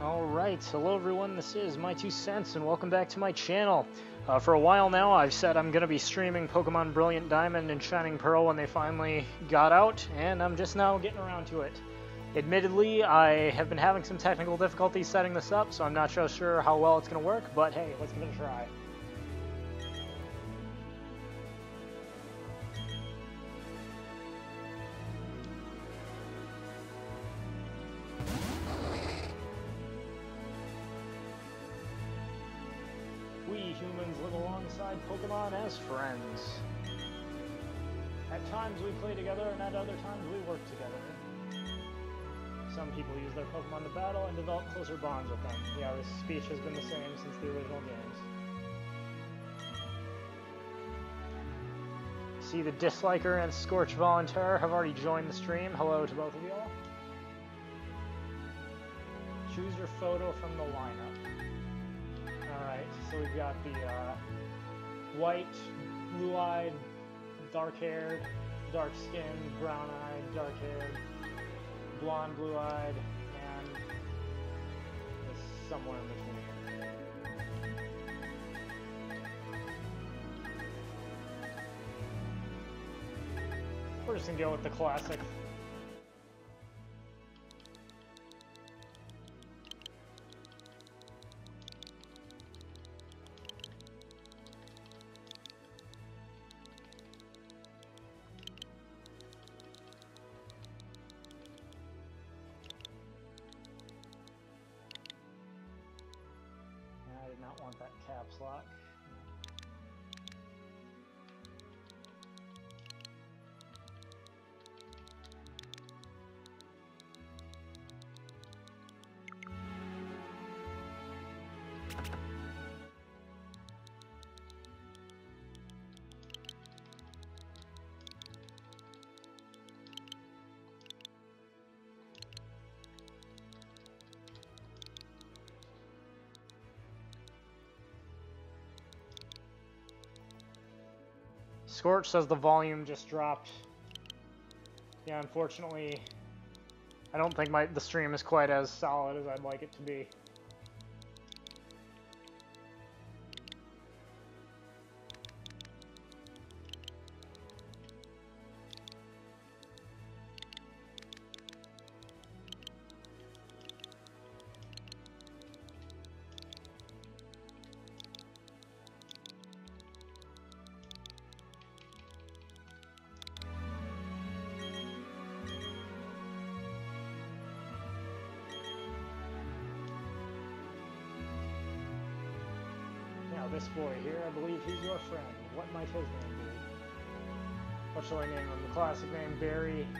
Alright, hello everyone, this is My Two Cents, and welcome back to my channel. Uh, for a while now, I've said I'm going to be streaming Pokemon Brilliant Diamond and Shining Pearl when they finally got out, and I'm just now getting around to it. Admittedly, I have been having some technical difficulties setting this up, so I'm not so sure how well it's going to work, but hey, let's give it a try. We play together, and at other times we work together. Some people use their Pokemon to battle and develop closer bonds with them. Yeah, this speech has been the same since the original games. See, the Disliker and Scorch Volunteer have already joined the stream. Hello to both of y'all. Choose your photo from the lineup. Alright, so we've got the uh, white, blue-eyed, dark-haired, dark-skinned, brown-eyed, dark-haired, blonde, blue-eyed, and somewhere in between. We're just gonna go with the classic. That Scorch says the volume just dropped. Yeah, unfortunately, I don't think my the stream is quite as solid as I'd like it to be.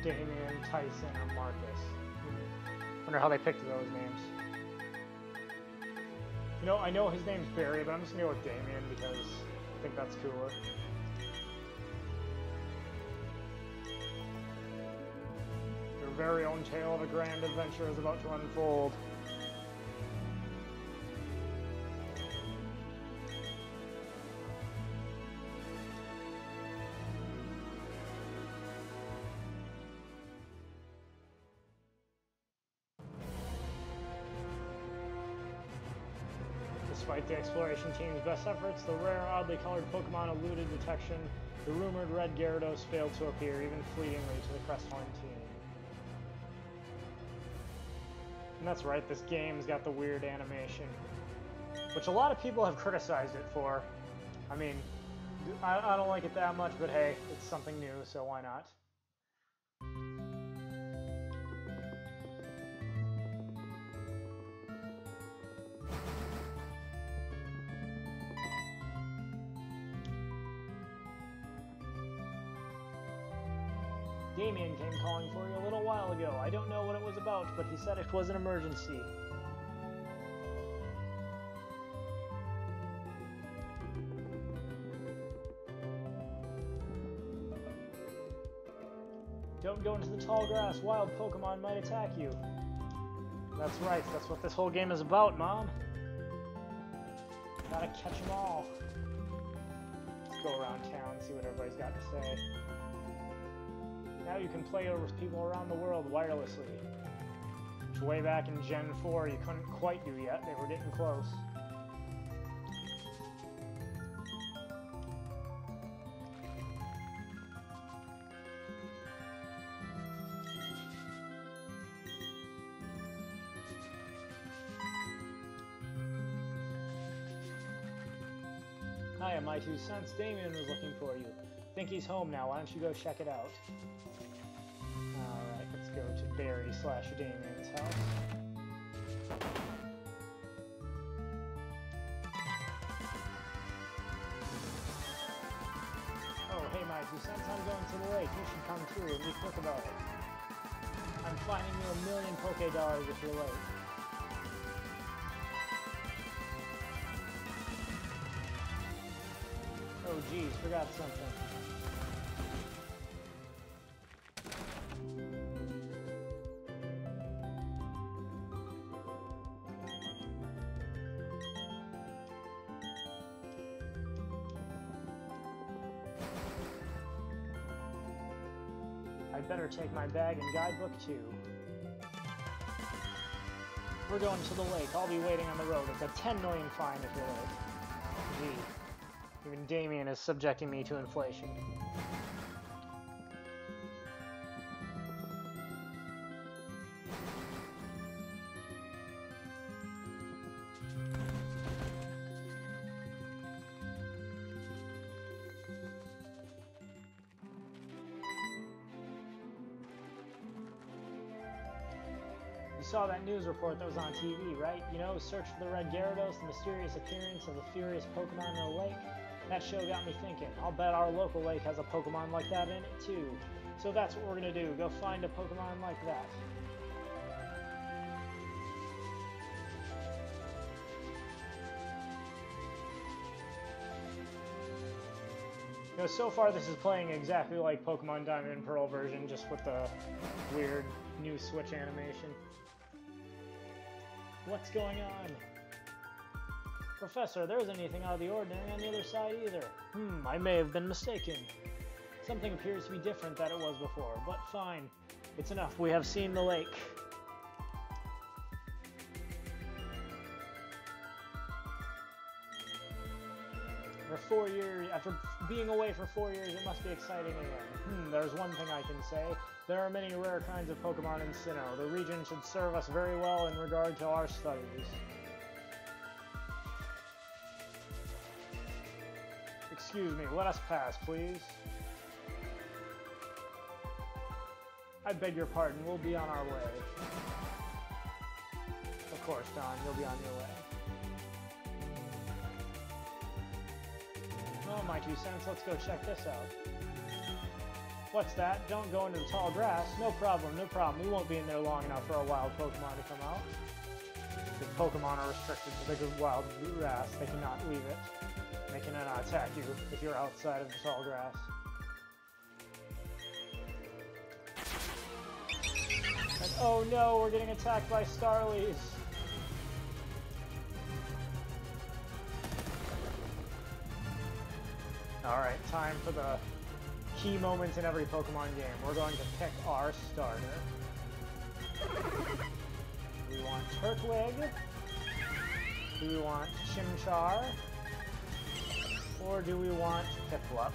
Damien, Tyson, or Marcus. Wonder how they picked those names. You know, I know his name's Barry, but I'm just gonna go with Damien because I think that's cooler. Your very own tale of a grand adventure is about to unfold. The exploration team's best efforts, the rare, oddly colored Pokemon eluded detection. The rumored red Gyarados failed to appear, even fleetingly, to the Crestline team. And that's right, this game's got the weird animation. Which a lot of people have criticized it for. I mean, I, I don't like it that much, but hey, it's something new, so why not? Calling for you a little while ago. I don't know what it was about, but he said it was an emergency. Don't go into the tall grass. Wild Pokemon might attack you. That's right. That's what this whole game is about, Mom. Gotta catch them all. Let's go around town and see what everybody's got to say. Now you can play with people around the world wirelessly. which way back in Gen 4 you couldn't quite do yet. They were getting close. Hi, my two cents. Damien was looking for you. Think he's home now. Why don't you go check it out? Alright, let's go to Barry slash Damien's house. Oh, hey, my two cents. I'm going to the lake. You should come too and be quick about it. I'm finding you a million Poké Dollars if you're late. Oh geez, forgot something. Take my bag and guidebook too. We're going to the lake. I'll be waiting on the road. It's a 10 million fine if you're late. Gee. Even Damien is subjecting me to inflation. On TV, right? You know, search for the Red Gyarados, the mysterious appearance of the furious Pokemon in the lake. That show got me thinking. I'll bet our local lake has a Pokemon like that in it too. So that's what we're gonna do. Go find a Pokemon like that. You know, so far this is playing exactly like Pokemon Diamond and Pearl version, just with the weird new Switch animation. What's going on? Professor, there isn't anything out of the ordinary on the other side either. Hmm, I may have been mistaken. Something appears to be different than it was before, but fine. It's enough. We have seen the lake. Four years, after being away for four years, it must be exciting again. Hmm, there's one thing I can say. There are many rare kinds of Pokemon in Sinnoh. The region should serve us very well in regard to our studies. Excuse me, let us pass, please. I beg your pardon, we'll be on our way. Of course, Dawn, you'll be on your way. Oh, my two cents, let's go check this out. What's that? Don't go into the tall grass. No problem, no problem. We won't be in there long enough for a wild Pokemon to come out. The Pokemon are restricted to the wild grass. They cannot leave it. They cannot attack you if you're outside of the tall grass. And oh no, we're getting attacked by Starlies! Alright, time for the key moments in every Pokemon game. We're going to pick our starter. Do we want Turtwig. Do we want Chimchar? Or do we want Piplup?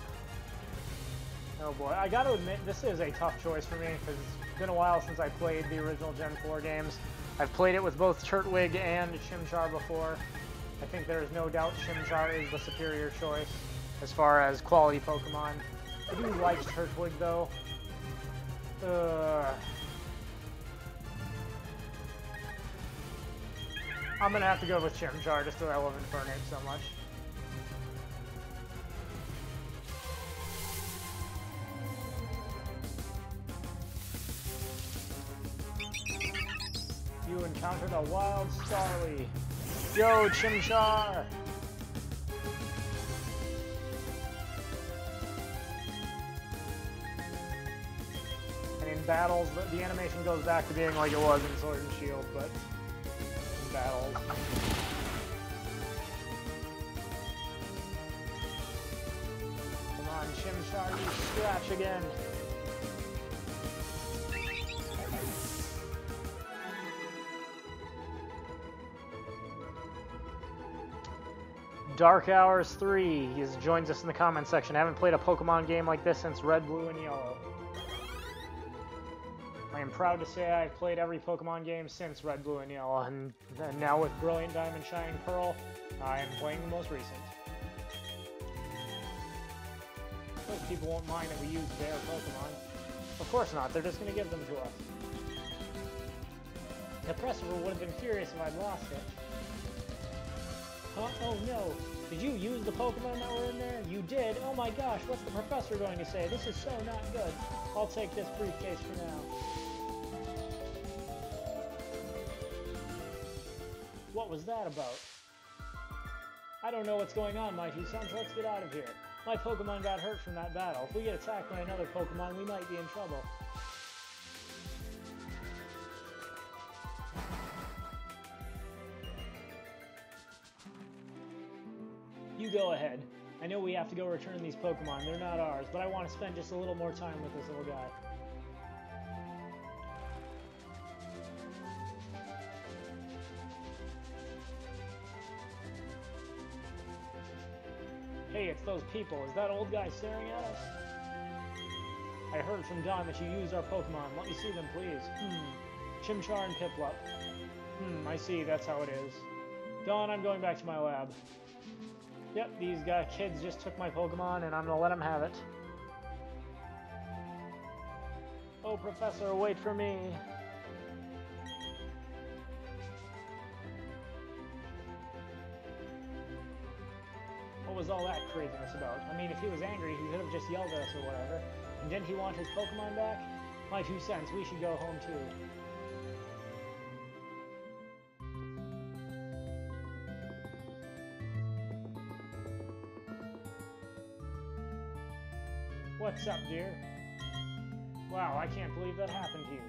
Oh boy, I gotta admit, this is a tough choice for me, because it's been a while since I played the original Gen 4 games. I've played it with both Turtwig and Chimchar before. I think there is no doubt Chimchar is the superior choice as far as quality Pokemon. I do like Turtwig though. Uh, I'm gonna have to go with Chimchar just because I love Infernape so much. You encountered a wild Starly. Yo, Chimchar! battles, but the animation goes back to being like it was in Sword and Shield, but battles. Come on, Chimchar, you scratch again. Dark Hours 3 he joins us in the comment section. I haven't played a Pokemon game like this since Red, Blue, and Yellow. I am proud to say I've played every Pokemon game since Red, Blue, and Yellow, and, now with Brilliant Diamond Shining Pearl, I am playing the most recent. Those people won't mind if we use their Pokemon. Of course not, they're just going to give them to us. The Pressiver would have been furious if I'd lost it. Huh? Oh no! Did you use the Pokemon that were in there? You did? Oh my gosh, what's the professor going to say? This is so not good. I'll take this briefcase for now. What was that about? I don't know what's going on, my two cents. Let's get out of here. My Pokemon got hurt from that battle. If we get attacked by another Pokemon, we might be in trouble. You go ahead. I know we have to go return these Pokemon. They're not ours, but I want to spend just a little more time with this little guy. Those people. Is that old guy staring at us? I heard from Dawn that you used our Pokemon. Let me see them, please. Hmm. Chimchar and Piplup. Hmm, I see. That's how it is. Dawn, I'm going back to my lab. Yep, these guy kids just took my Pokemon, and I'm gonna let them have it. Oh, Professor, wait for me. Was all that craziness about? I mean, if he was angry, he could have just yelled at us or whatever. And didn't he want his Pokemon back? My two cents, we should go home too. What's up, dear? Wow, I can't believe that happened to you.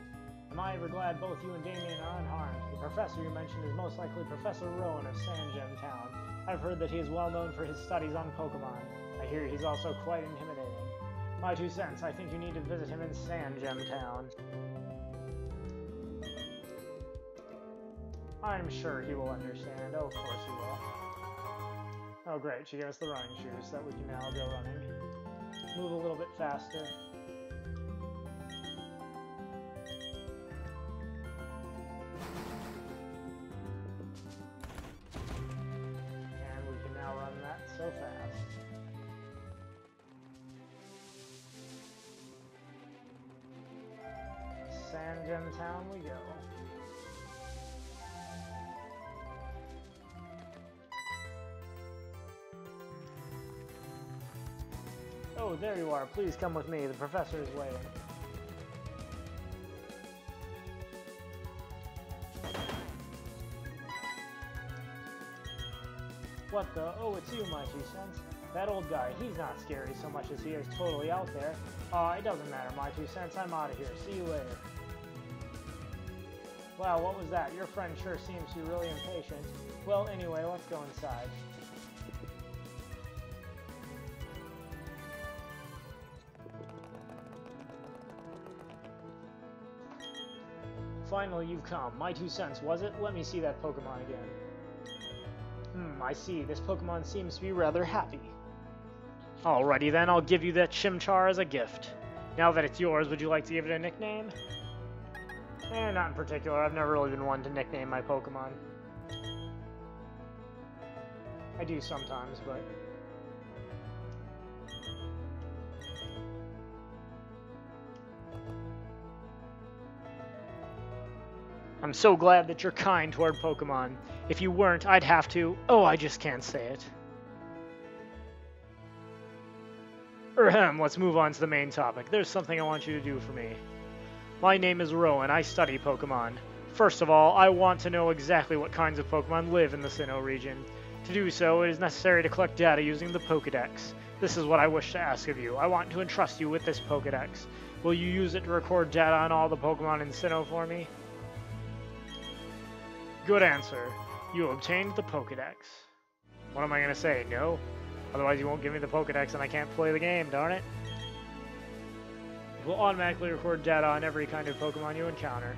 Am I ever glad both you and Damien are unharmed? The professor you mentioned is most likely Professor Rowan of Sandgem Town. I've heard that he is well known for his studies on Pokemon. I hear he's also quite intimidating. My two cents, I think you need to visit him in Sandgem Town. I'm sure he will understand. Oh, of course he will. Oh great, she gave us the running shoes that we can now go running. Move a little bit faster. Sandgem Town we go. Oh, there you are. Please come with me. The professor is waiting. What the? Oh, it's you, my two cents. That old guy, he's not scary so much as he is totally out there. Aw, uh, it doesn't matter, my two cents. I'm out of here. See you later. Wow, what was that? Your friend sure seems to be really impatient. Well, anyway, let's go inside. Finally, you've come. My two cents, was it? Let me see that Pokemon again. Hmm, I see. This Pokemon seems to be rather happy. Alrighty then, I'll give you that Chimchar as a gift. Now that it's yours, would you like to give it a nickname? Eh, not in particular. I've never really been one to nickname my Pokemon. I do sometimes, but... I'm so glad that you're kind toward Pokemon. If you weren't, I'd have to... Oh, I just can't say it. Ahem, let's move on to the main topic. There's something I want you to do for me. My name is Rowan. I study Pokemon. First of all, I want to know exactly what kinds of Pokemon live in the Sinnoh region. To do so, it is necessary to collect data using the Pokedex. This is what I wish to ask of you. I want to entrust you with this Pokedex. Will you use it to record data on all the Pokemon in Sinnoh for me? Good answer. You obtained the Pokedex. What am I going to say? No? Otherwise you won't give me the Pokedex and I can't play the game, darn it. Will automatically record data on every kind of Pokemon you encounter.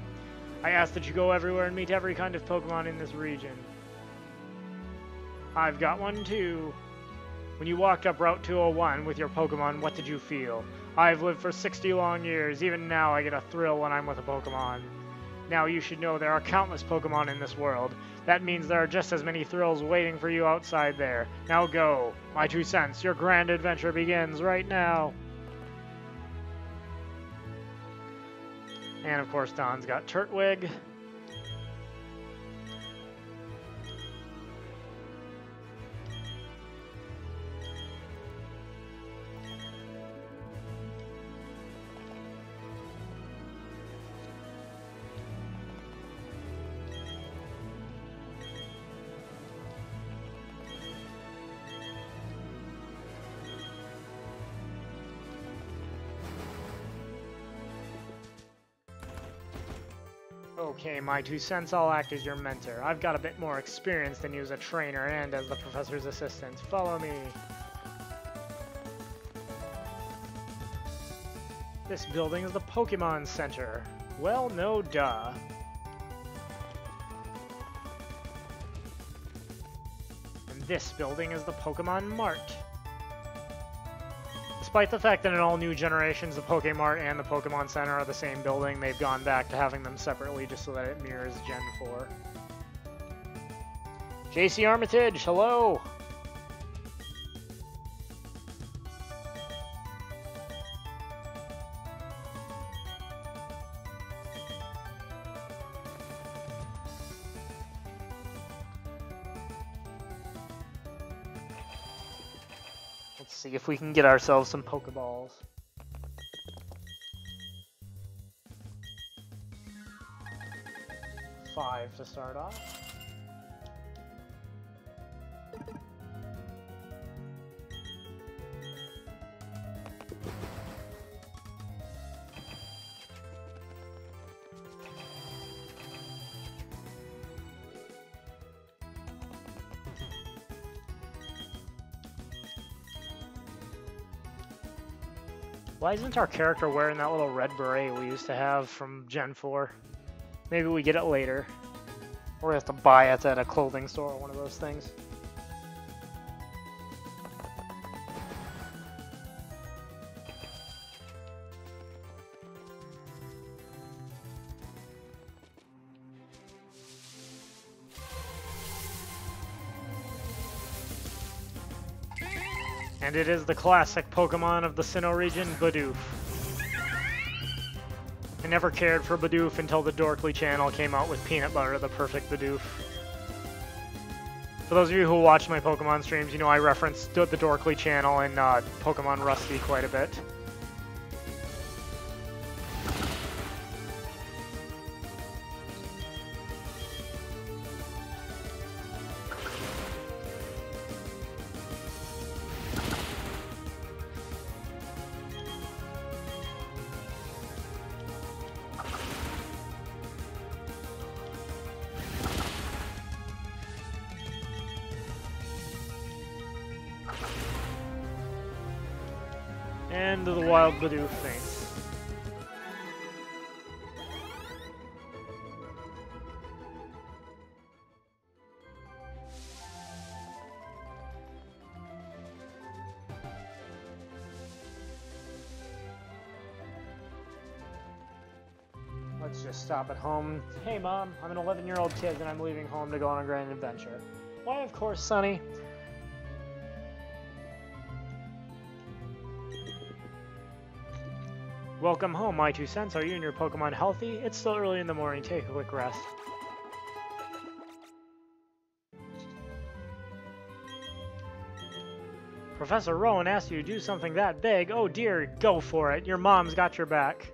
I ask that you go everywhere and meet every kind of Pokemon in this region. I've got one too. When you walked up Route 201 with your Pokemon, what did you feel? I've lived for 60 long years. Even now, I get a thrill when I'm with a Pokemon. Now, you should know there are countless Pokemon in this world. That means there are just as many thrills waiting for you outside there. Now go. My two cents. Your grand adventure begins right now. And of course, Dawn's got Turtwig. Okay, my two cents, I'll act as your mentor. I've got a bit more experience than you as a trainer and as the professor's assistant. Follow me. This building is the Pokemon Center. Well, no duh. And this building is the Pokemon Mart. Despite the fact that in all new generations, the Pokemart and the Pokemon Center are the same building, they've gone back to having them separately just so that it mirrors Gen 4. JC Armitage, hello! We can get ourselves some Pokeballs. Five to start off. Why isn't our character wearing that little red beret we used to have from Gen 4? Maybe we get it later. Or we have to buy it at a clothing store or one of those things. It is the classic Pokemon of the Sinnoh region, Bidoof. I never cared for Bidoof until the Dorkly channel came out with Peanut Butter, the perfect Bidoof. For those of you who watch my Pokemon streams, you know I referenced the Dorkly channel and uh, Pokemon Rusty quite a bit. And the wild Bidoof faints. Let's just stop at home. Hey mom, I'm an 11 year old kid and I'm leaving home to go on a grand adventure. Why of course, Sonny. Welcome home, my two cents. Are you and your Pokemon healthy? It's still early in the morning. Take a quick rest. Professor Rowan asked you to do something that big. Oh dear, go for it. Your mom's got your back.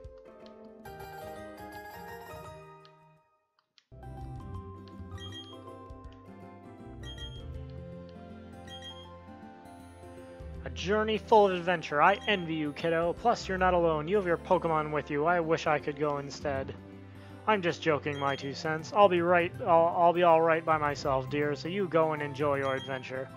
Journey full of adventure. I envy you, kiddo. Plus, you're not alone. You have your Pokemon with you. I wish I could go instead. I'm just joking, my two cents. I'll be right. I'll, I'll be all right by myself, dear. So you go and enjoy your adventure.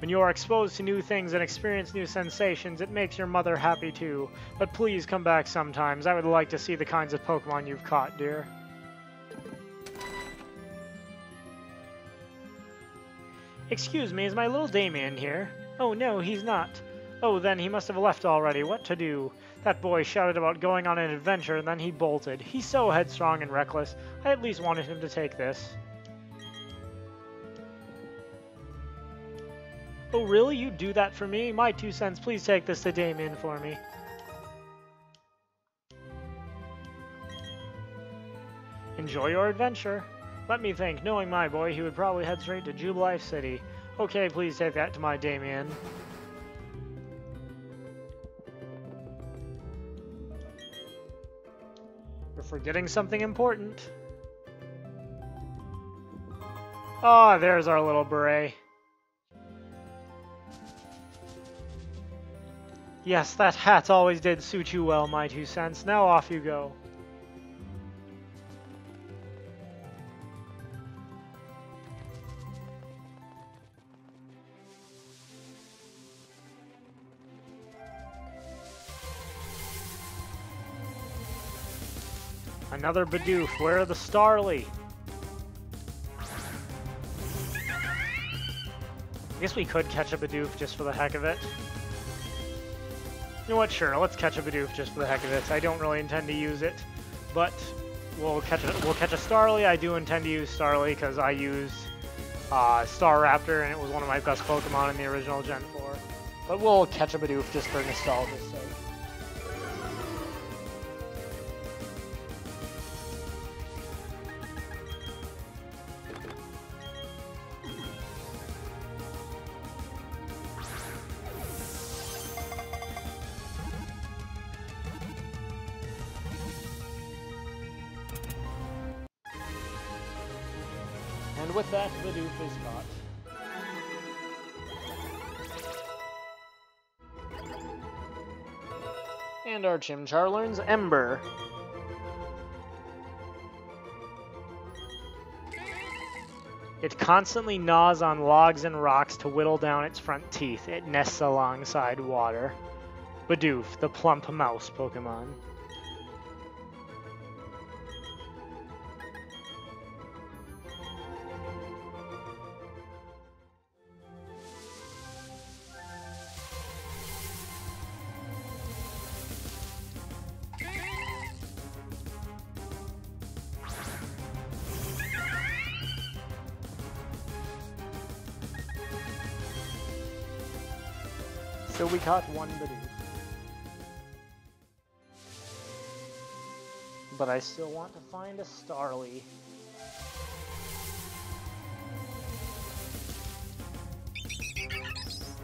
When you are exposed to new things and experience new sensations, it makes your mother happy too. But please come back sometimes. I would like to see the kinds of Pokemon you've caught, dear. Excuse me, is my little Damien here? Oh no, he's not. Oh, then he must have left already. What to do? That boy shouted about going on an adventure and then he bolted. He's so headstrong and reckless. I at least wanted him to take this. Oh, really? You do that for me? My two cents. Please take this to Damien for me. Enjoy your adventure. Let me think. Knowing my boy, he would probably head straight to Jubilife City. Okay, please take that to my Damien. Forgetting something important. Ah, oh, there's our little beret. Yes, that hat always did suit you well, my two cents. Now off you go. Another Bidoof. Where are the Starly? I guess we could catch a Bidoof just for the heck of it. You know what? Sure, let's catch a Bidoof just for the heck of it. I don't really intend to use it, but we'll catch a we'll catch a Starly. I do intend to use Starly because I used uh, Staraptor and it was one of my best Pokemon in the original Gen 4. But we'll catch a Bidoof just for nostalgia's sake. And with that, the doof is caught. And our Chimchar learns Ember. It constantly gnaws on logs and rocks to whittle down its front teeth. It nests alongside water. Bidoof, the plump mouse Pokemon. Caught one. But I still want to find a Starly.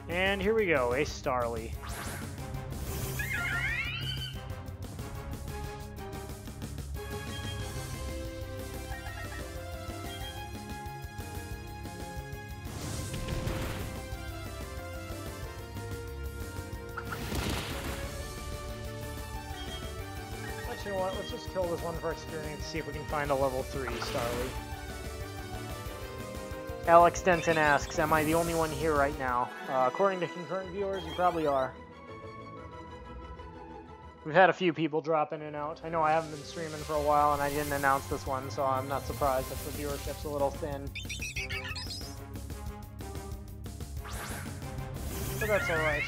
And here we go, a Starly. See if we can find a level 3 Starly. Alex Denton asks, am I the only one here right now? Uh, according to concurrent viewers, you probably are. We've had a few people drop in and out. I know I haven't been streaming for a while and I didn't announce this one, so I'm not surprised if the viewership's a little thin. But that's alright.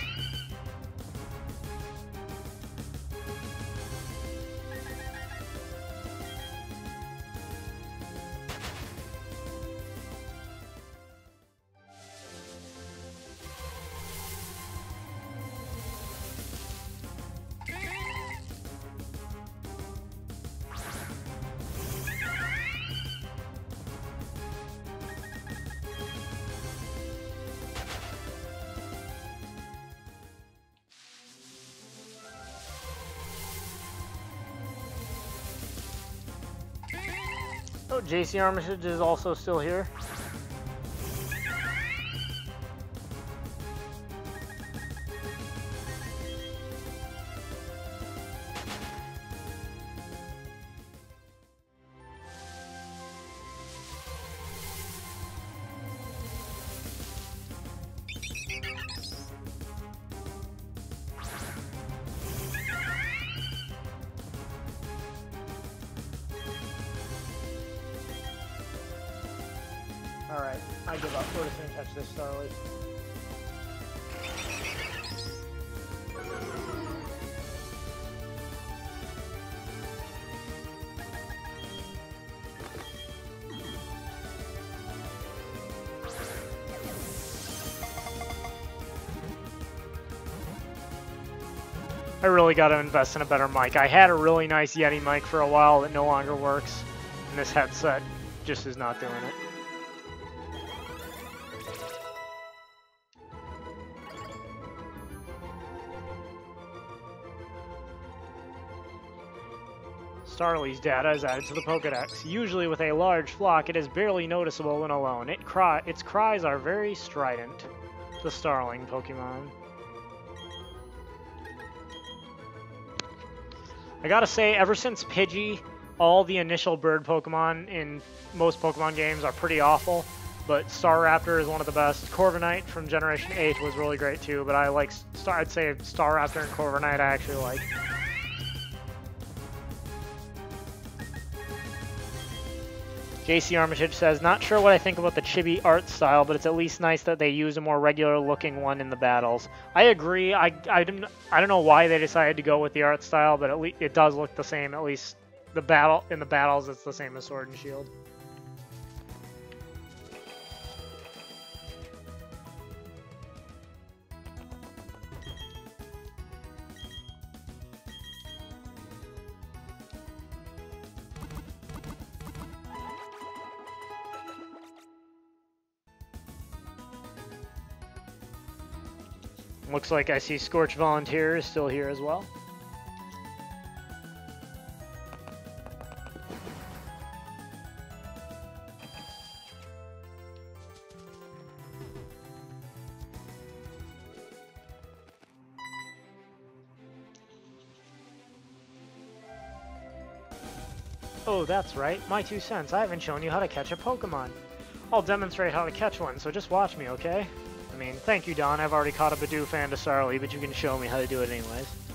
JC Armitage is also still here. Really got to invest in a better mic. I had a really nice Yeti mic for a while that no longer works, and this headset just is not doing it. Starly's data is added to the Pokedex. Usually with a large flock, it is barely noticeable when alone. It cry its cries are very strident. The Starling Pokemon. I gotta say, ever since Pidgey, all the initial bird Pokemon in most Pokemon games are pretty awful, but Staraptor is one of the best. Corviknight from Generation 8 was really great too, but I like, Star I'd say Staraptor and Corviknight I actually like. JC Armitage says, not sure what I think about the chibi art style, but it's at least nice that they use a more regular looking one in the battles. I agree. I, I, didn't, I don't know why they decided to go with the art style, but at least it does look the same. At least the battle in the battles, it's the same as Sword and Shield. Looks like I see Scorch Volunteer is still here as well. Oh, that's right. My two cents. I haven't shown you how to catch a Pokemon. I'll demonstrate how to catch one, so just watch me, okay? I mean, thank you, Dawn. I've already caught a Bidoof and a Starly, but you can show me how to do it anyways.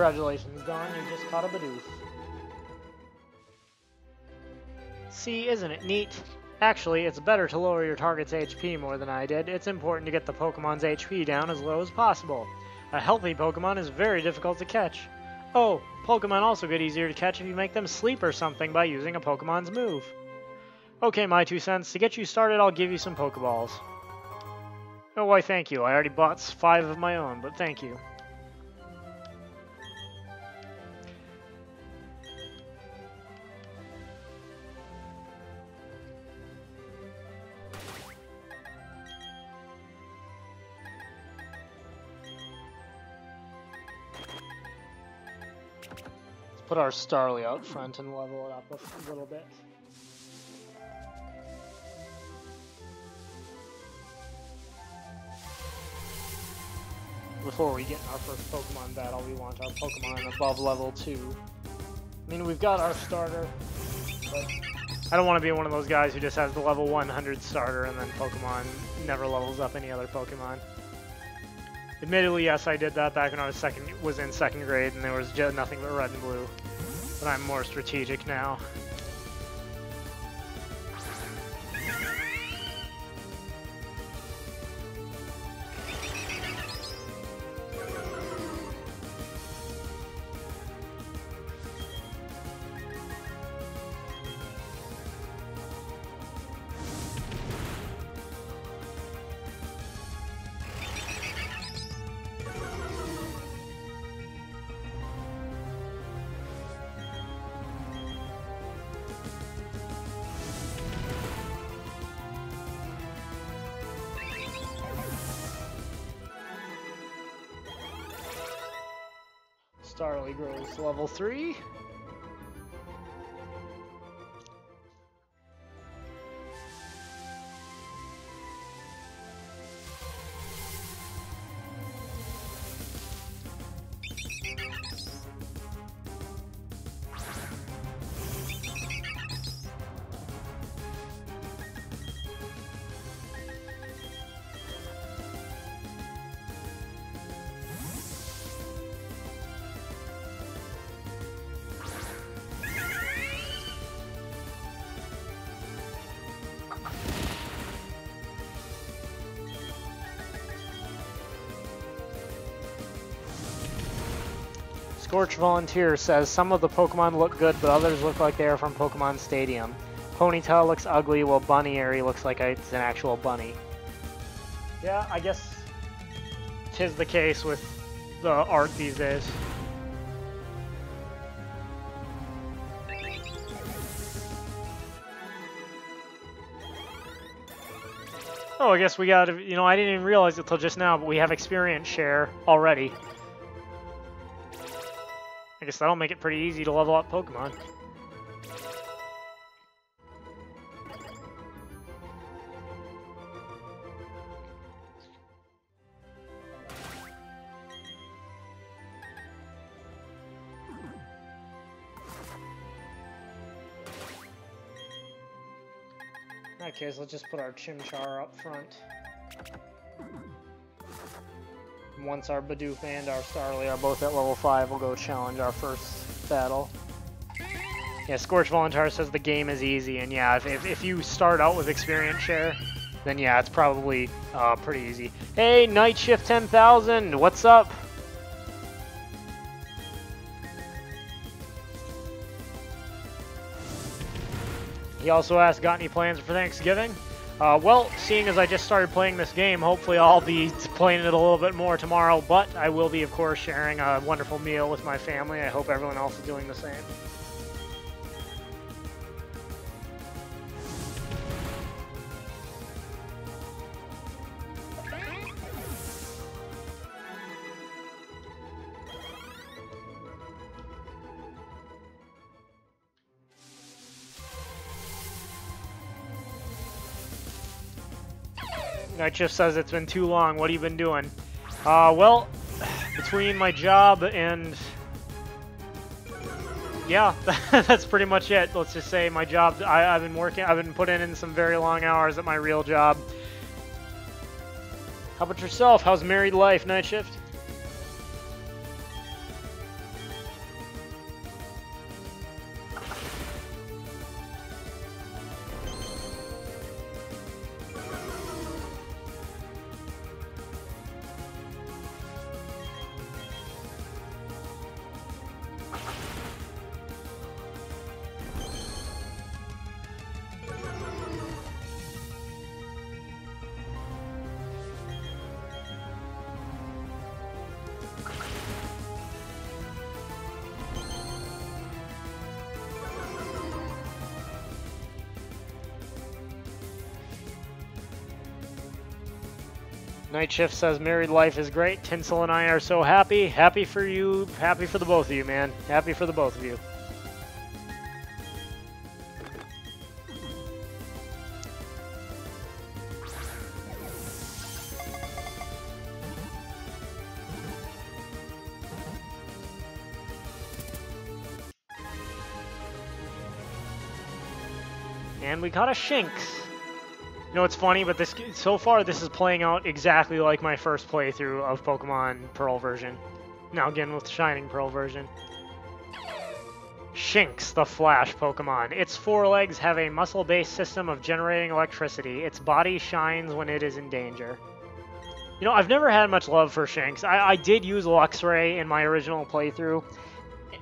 Congratulations, Dawn, you just caught a Bidoof. See, isn't it neat? Actually, it's better to lower your target's HP more than I did. It's important to get the Pokemon's HP down as low as possible. A healthy Pokemon is very difficult to catch. Oh, Pokemon also get easier to catch if you make them sleep or something by using a Pokemon's move. Okay, my two cents. To get you started, I'll give you some Pokeballs. Oh, why thank you. I already bought five of my own, but thank you. Put our Starly out front and level it up a little bit. Before we get in our first Pokemon battle, we want our Pokemon above level 2. I mean, we've got our starter, but I don't want to be one of those guys who just has the level 100 starter and then Pokemon never levels up any other Pokemon. Admittedly, yes, I did that back when I was second was in second grade, and there was just nothing but red and blue. But I'm more strategic now. Level 3. Volunteer says some of the Pokemon look good, but others look like they are from Pokemon Stadium. Ponytail looks ugly, while Buneary looks like it's an actual bunny. Yeah, I guess tis the case with the art these days. Oh, I guess we got, you know, I didn't even realize it just now, but we have experience share already. Guess that'll make it pretty easy to level up Pokemon. That case, let's just put our Chimchar up front once our Bidoof and our Starly are both at level 5, we'll go challenge our first battle. Yeah, Scorch Volunteer says the game is easy, and yeah, if, if, if you start out with experience share, then yeah, it's probably uh, pretty easy. Hey, Night Shift 10,000, what's up? He also asked, got any plans for Thanksgiving? Uh, well, seeing as I just started playing this game, hopefully I'll be playing it a little bit more tomorrow, but I will be, of course, sharing a wonderful meal with my family. I hope everyone else is doing the same. Night Shift says it's been too long. What have you been doing? Uh, well, between my job and... Yeah, that's pretty much it. Let's just say my job, I, have been working, I've been putting in some very long hours at my real job. How about yourself? How's married life, Night Shift? Shift says married life is great. Tinsel and I are so happy. Happy for you. Happy for the both of you, man. Happy for the both of you. And we got a Shinx. You know, it's funny, but this so far this is playing out exactly like my first playthrough of Pokemon Pearl version. Now again with Shining Pearl version. Shinx, the Flash Pokemon. Its forelegs have a muscle-based system of generating electricity. Its body shines when it is in danger. You know, I've never had much love for Shinx. I, I did use Luxray in my original playthrough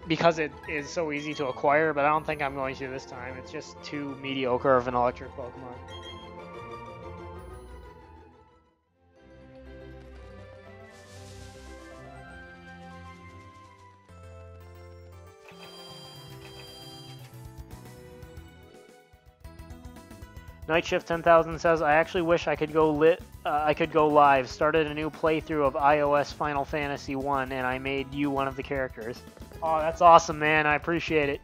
because it is so easy to acquire, but I don't think I'm going to this time. It's just too mediocre of an electric Pokemon. Night Shift 10,000 says, I actually wish I could go lit uh, I could go live. Started a new playthrough of iOS Final Fantasy 1 and I made you one of the characters. Oh, that's awesome, man. I appreciate it.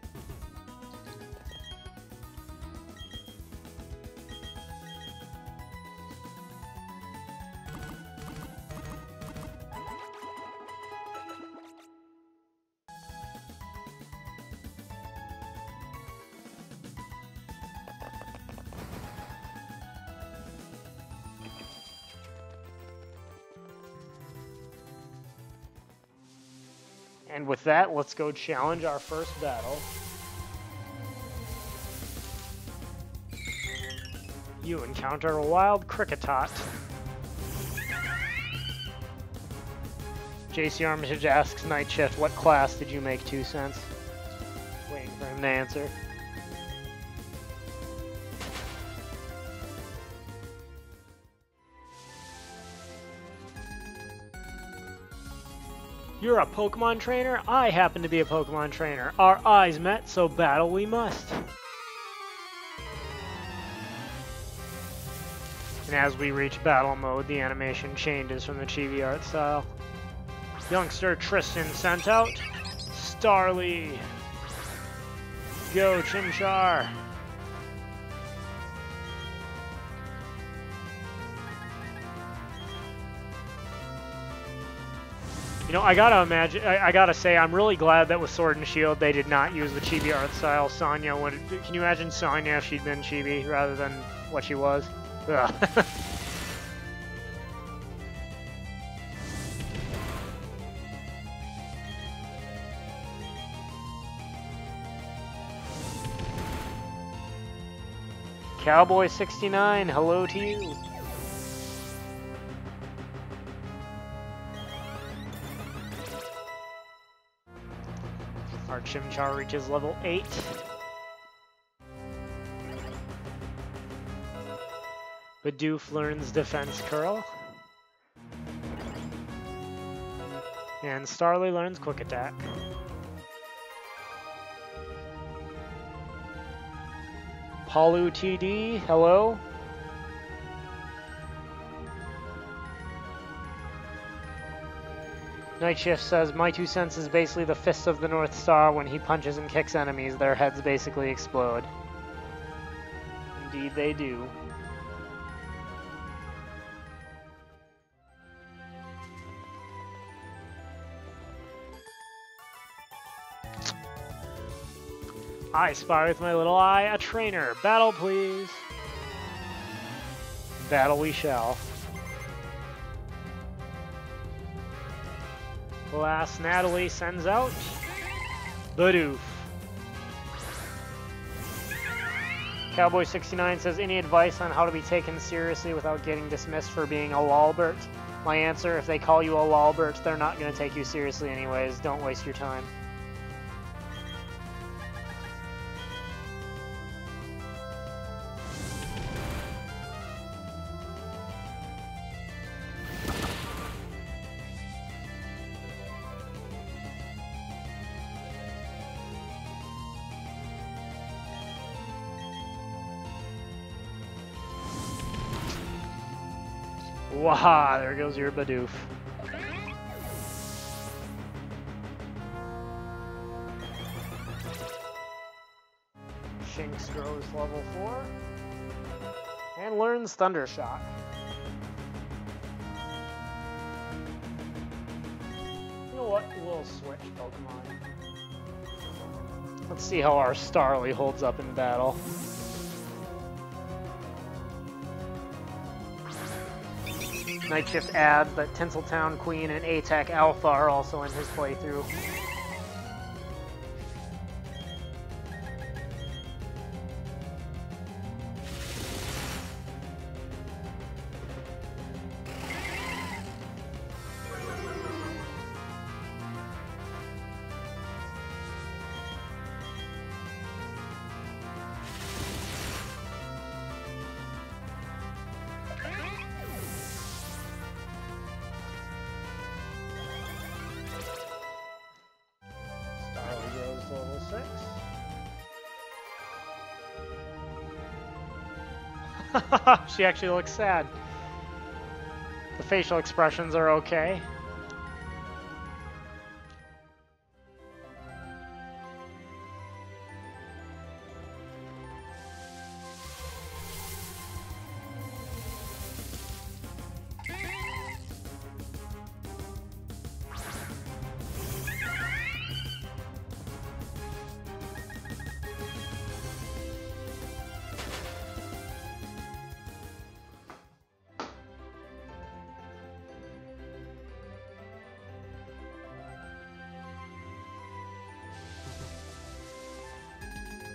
That, let's go challenge our first battle. You encounter a wild Kricketot. JC Armitage asks Night Shift, what class did you make two cents? Waiting for him to answer. You're a Pokemon trainer? I happen to be a Pokemon trainer. Our eyes met, so battle we must. And as we reach battle mode, the animation changes from the chibi art style. Youngster Tristan sent out. Starly. Go Chimchar. Know, I gotta imagine, I, I, gotta say, I'm really glad that with Sword and Shield they did not use the chibi art style Sonia. When, can you imagine Sonia if she'd been chibi rather than what she was? Cowboy 69, hello to you. Chimchar reaches level 8. Bidoof learns Defense Curl. And Starly learns Quick Attack. Palu TD, hello. Night Shift says, My two cents is basically the fist of the North Star. When he punches and kicks enemies, their heads basically explode. Indeed they do. I spy with my little eye a trainer. Battle, please. Battle we shall. Lass Natalie sends out Bidoof. Cowboy69 says, any advice on how to be taken seriously without getting dismissed for being a lolbert? My answer, if they call you a lolbert, they're not going to take you seriously anyways. Don't waste your time. Waha, there goes your Bidoof. Shinx grows level 4. And learns Thunder Shock. You know what? We'll switch Pokemon. Let's see how our Starly holds up in battle. Night Shift adds that Tinseltown Queen and ATAC Alpha are also in his playthrough. she actually looks sad. The facial expressions are okay.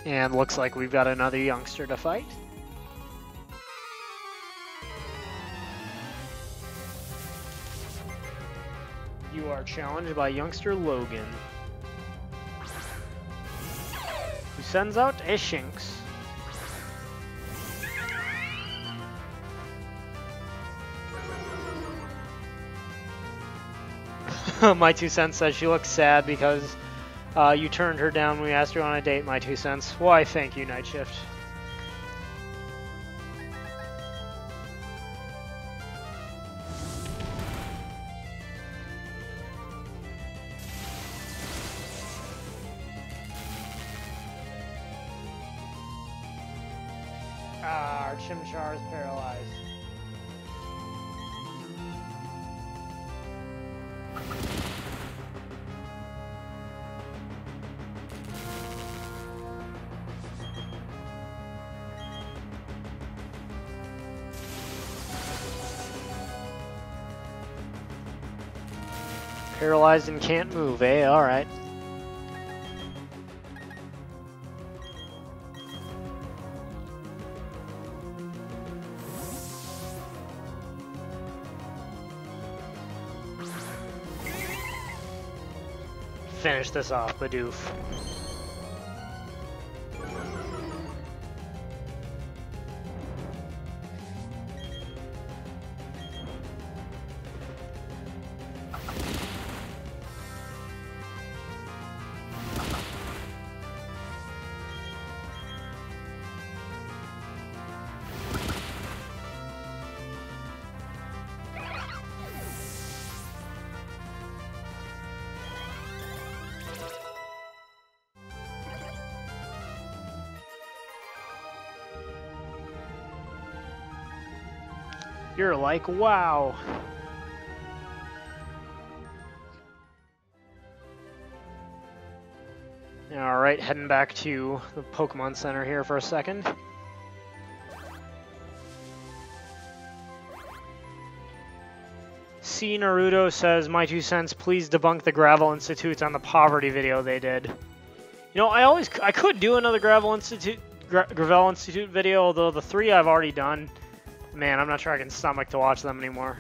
And looks like we've got another youngster to fight. You are challenged by youngster Logan. Who sends out a. My two cents says she looks sad because uh, you turned her down when we asked her on a date, my two cents. Why, thank you, Night Shift. Paralyzed and can't move, eh? Alright. Finish this off, Bidoof. You're like, wow. Alright, heading back to the Pokemon Center here for a second. C. Naruto says, My two cents, please debunk the Gravel Institute on the poverty video they did. You know, I always, I could do another Gravel Institute, Gra Gravel Institute video, although the three I've already done Man, I'm not sure I can stomach to watch them anymore.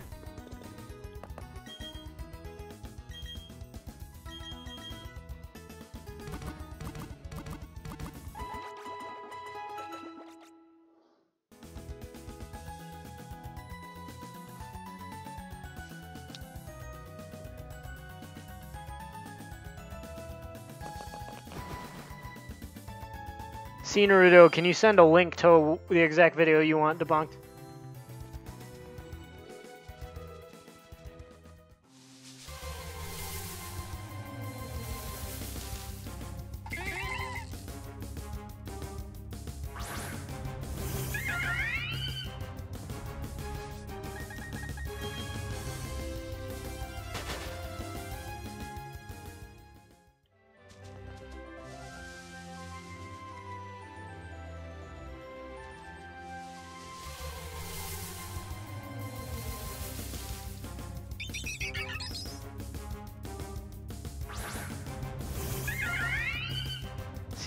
See Naruto, can you send a link to the exact video you want debunked?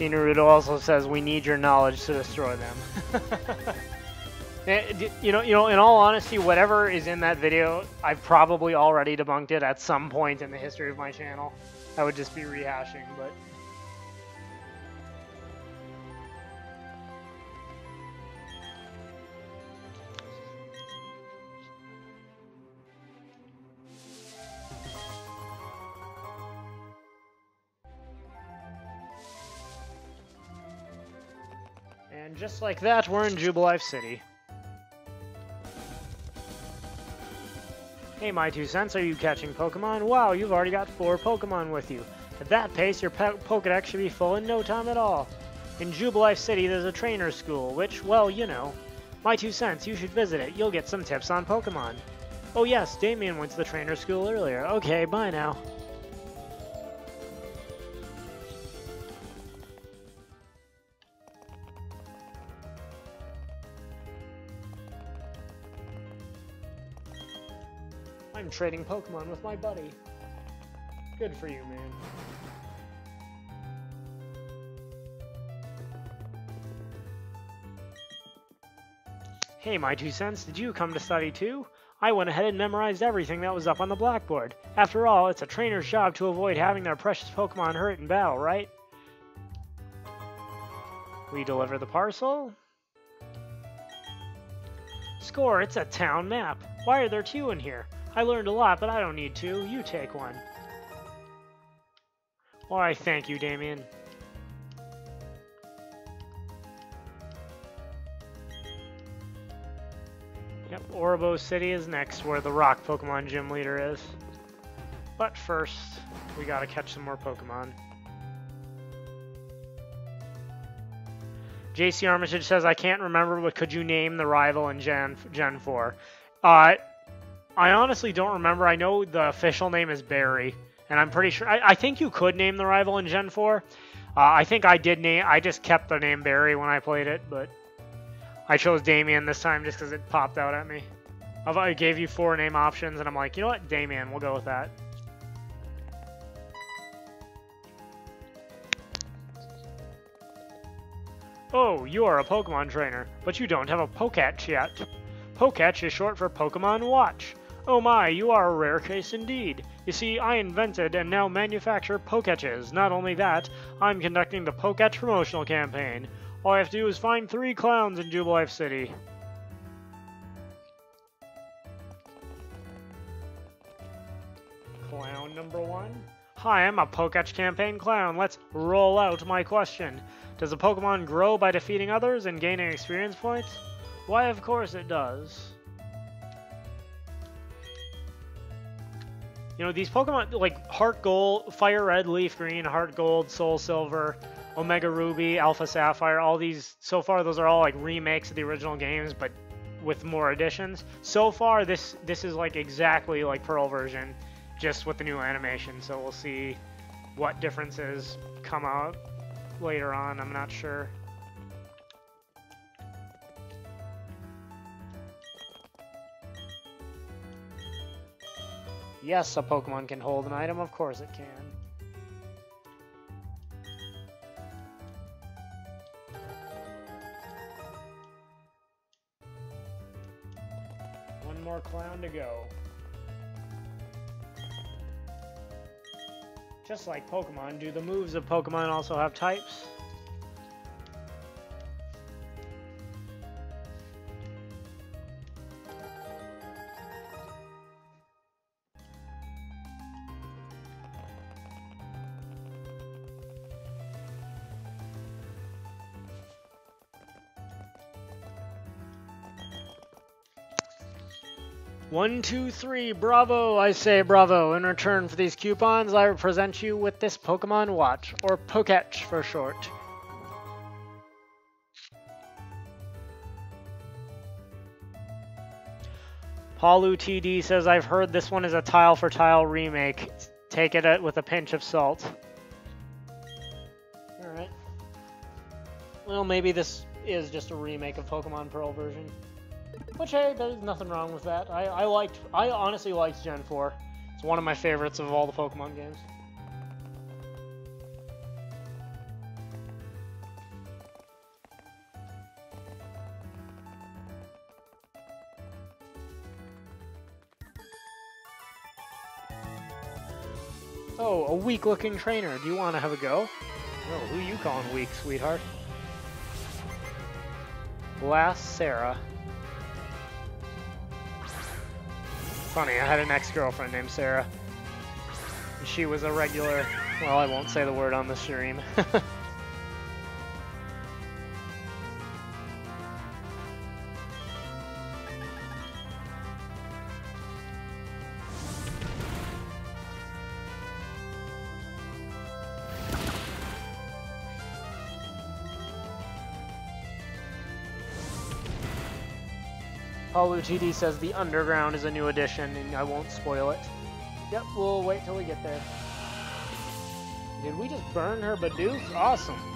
See, Naruto also says we need your knowledge to destroy them. Eh, you know, you know, in all honesty, whatever is in that video, I've probably already debunked it at some point in the history of my channel. I would just be rehashing, but just like that, we're in Jubilife City. Hey, my two cents, are you catching Pokemon? Wow, you've already got four Pokemon with you. At that pace, your po Pokedex should be full in no time at all. In Jubilife City, there's a trainer school, which, well, you know. My two cents, you should visit it. You'll get some tips on Pokemon. Oh yes, Damien went to the trainer school earlier. Okay, bye now. Trading Pokemon with my buddy. Good for you, man. Hey, my two cents, did you come to study too? I went ahead and memorized everything that was up on the blackboard. After all, it's a trainer's job to avoid having their precious Pokemon hurt in battle, right? We deliver the parcel. Score, it's a town map. Why are there two in here? I learned a lot, but I don't need to. You take one. Why, thank you, Damien. Yep, Oreburgh City is next, where the rock Pokemon gym leader is. But first, we gotta catch some more Pokemon. JC Armitage says, I can't remember, but could you name the rival in Gen, Gen 4? Uh, I honestly don't remember. I know the official name is Barry, and I'm pretty sure. I, I think you could name the rival in Gen 4. Uh, I think I did name. I just kept the name Barry when I played it, but I chose Damien this time just because it popped out at me. I gave you four name options, and I'm like, you know what, Damien, we'll go with that. Oh, you are a Pokemon trainer, but you don't have a Poketch yet. Poketch is short for Pokemon Watch. Oh my, you are a rare case indeed. You see, I invented and now manufacture Poketches. Not only that, I'm conducting the Poketch promotional campaign. All I have to do is find three clowns in Jubilife City. Clown number one? Hi, I'm a Poketch campaign clown. Let's roll out my question. Does a Pokemon grow by defeating others and gaining experience points? Why, of course it does. You know, these Pokemon, like Heart Gold, Fire Red, Leaf Green, Heart Gold, Soul Silver, Omega Ruby, Alpha Sapphire, all these, so far those are all like remakes of the original games, but with more additions. So far, this this is like exactly like Pearl version, just with the new animation. So we'll see what differences come out later on. I'm not sure. Yes, a Pokemon can hold an item. Of course it can. One more clown to go. Just like Pokemon, do the moves of Pokemon also have types? One, two, three, bravo! I say bravo. In return for these coupons, I present you with this Pokemon Watch, or Poketch for short. Paulu TD says, I've heard this one is a tile for tile remake. Take it uh, with a pinch of salt. Alright. Well, maybe this is just a remake of Pokemon Pearl version. Which, hey, there's nothing wrong with that. I, I liked, I honestly liked Gen 4. It's one of my favorites of all the Pokemon games. Oh, a weak-looking trainer. Do you want to have a go? Who you calling weak, sweetheart? Lass Sarah. Funny, I had an ex-girlfriend named Sarah. She was a regular... Well, I won't say the word on the stream. TD says the underground is a new addition, and I won't spoil it. Yep, we'll wait till we get there. Did we just burn her Bidoof? Awesome.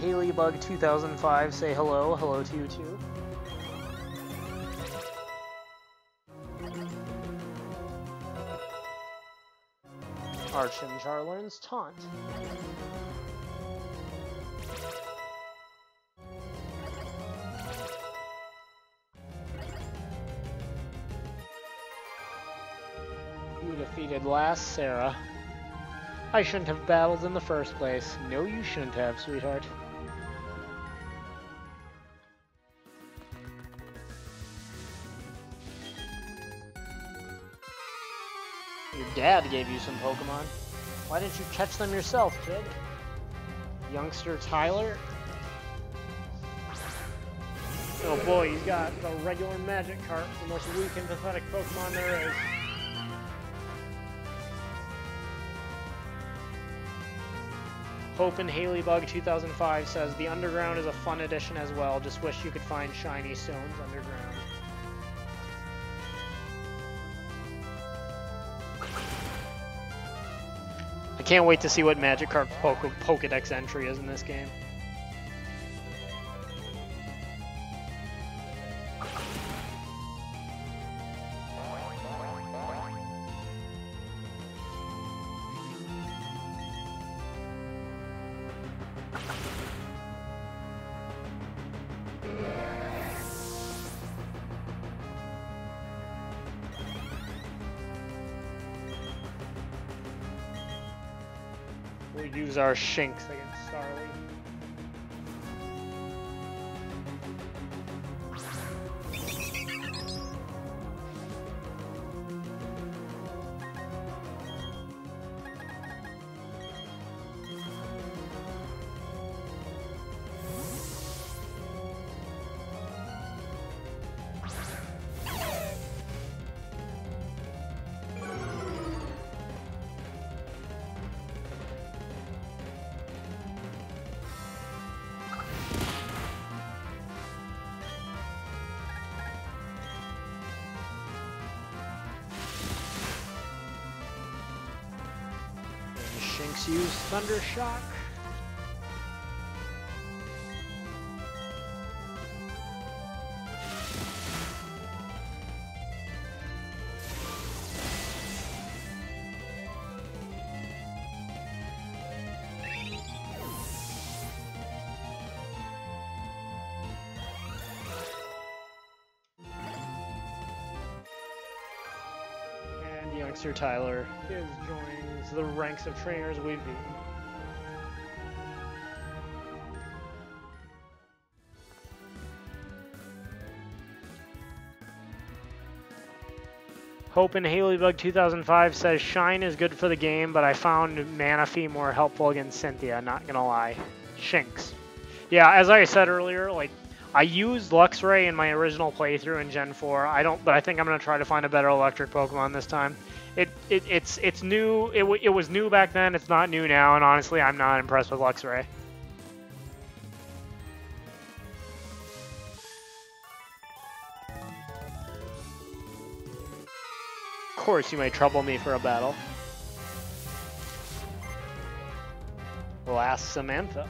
Hope and Haley-Bug 2005 say hello. Hello to you too. our Chimchar learns Taunt. You defeated Lass Sarah. I shouldn't have battled in the first place. No, you shouldn't have, sweetheart. Dad gave you some Pokemon. Why didn't you catch them yourself, kid? Youngster Tyler? Oh boy, he's got the regular Magic Magikarp, the most weak and pathetic Pokemon there is. Hope and Haley-Bug 2005 says the underground is a fun addition as well. Just wish you could find shiny stones underground. Can't wait to see what Magikarp's Poke Pokedex entry is in this game. Our Shinx against Shinx use Thunder Shock. And youngster Tyler is joins the ranks of trainers we've beaten. Hope and Haley-Bug 2005 says Shine is good for the game, but I found Manaphy more helpful against Cynthia, not gonna lie. Shinx. Yeah, as I said earlier, like I used Luxray in my original playthrough in Gen 4. I don't, but I think I'm gonna try to find a better electric Pokemon this time. It, it it's it's new. It, it was new back then. It's not new now, and honestly, I'm not impressed with Luxray. Course, you may trouble me for a battle. Lass Samantha.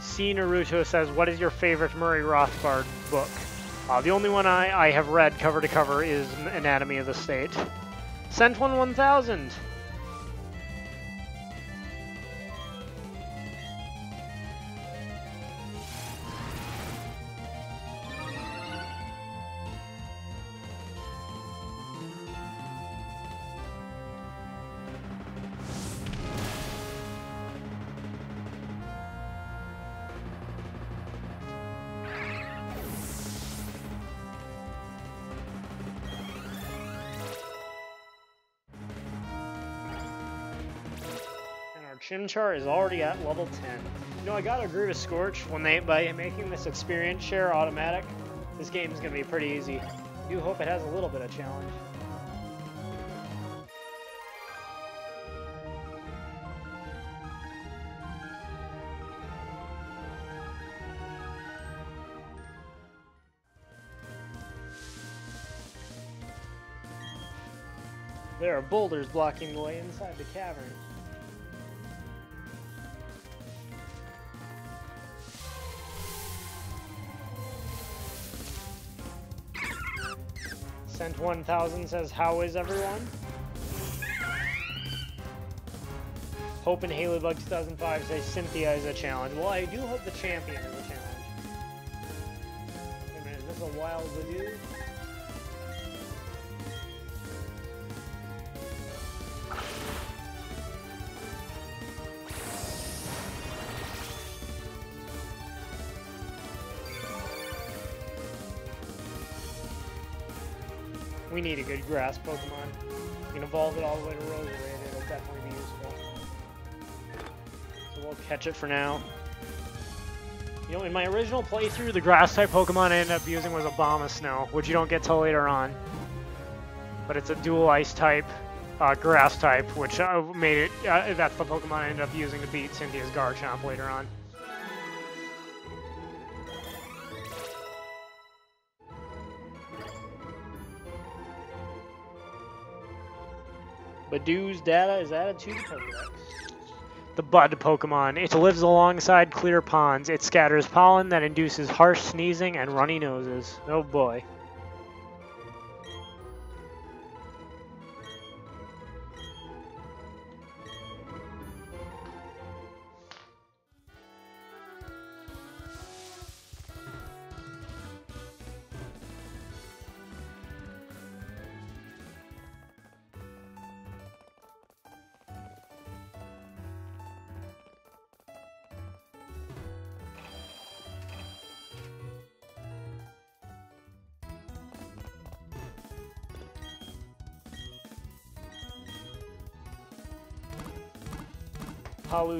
C. Naruto says, What is your favorite Murray Rothbard book? Uh, the only one I, I have read cover to cover is Anatomy of the State. Sent one 1000! Chimchar is already at level 10. You know, I gotta a Grievous Scorch when they by making this experience share automatic. This game is to be pretty easy. I do hope it has a little bit of challenge. There are boulders blocking the way inside the cavern. Sent 1000 says, how is everyone? Hope and Haley-Bug 2005 says Cynthia is a challenge. Well, I do hope the champion is a challenge. Wait a minute, is this a wild Budew? Need a good grass Pokemon. You can evolve it all the way to Roserade, it'll definitely be useful. So we'll catch it for now. You know, in my original playthrough, the grass-type Pokemon I ended up using was Abomasnow, which you don't get till later on. But it's a dual Ice-type, uh, Grass-type, which uh, made it, uh, that's the Pokemon I ended up using to beat Cynthia's Garchomp later on. Budew's data is added to the Pokedex. The Bud Pokemon. It lives alongside clear ponds. It scatters pollen that induces harsh sneezing and runny noses. Oh boy.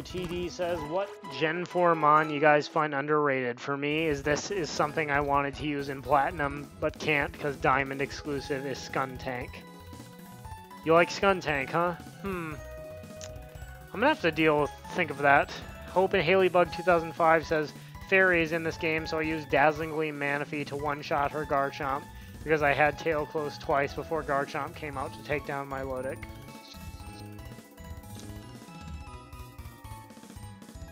TD says, what Gen 4 Mon you guys find underrated? For me, is this is something I wanted to use in Platinum, but can't because Diamond exclusive is Skuntank. You like Skuntank, huh? Hmm. I'm gonna have to deal with, think of that. Hope and Haley-Bug 2005 says, Fairy is in this game, so I used Dazzlingly Manaphy to one-shot her Garchomp, because I had Tail Glow twice before Garchomp came out to take down my Milotic.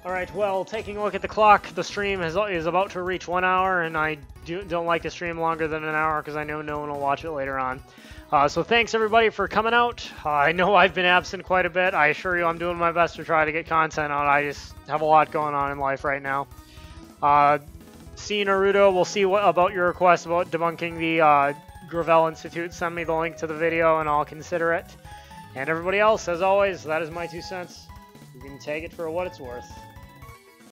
Alright, well, taking a look at the clock, the stream is, is about to reach one hour, and I do, not like to stream longer than an hour because I know no one will watch it later on. Uh, so thanks everybody for coming out. Uh, I know I've been absent quite a bit. I assure you I'm doing my best to try to get content out. I just have a lot going on in life right now. Uh, see Naruto, we'll see what about your request about debunking the uh, Gravel Institute. Send me the link to the video and I'll consider it. And everybody else, as always, that is my two cents. You can take it for what it's worth.